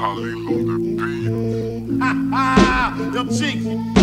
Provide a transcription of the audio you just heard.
how they hold the beat. Ha ha! Your cheek.